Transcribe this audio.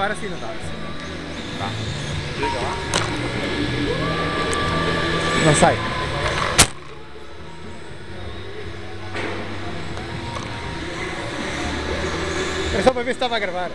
agora sim, não dá? Tá. Liga lá. Não sai. Era só para ver se estava a gravar.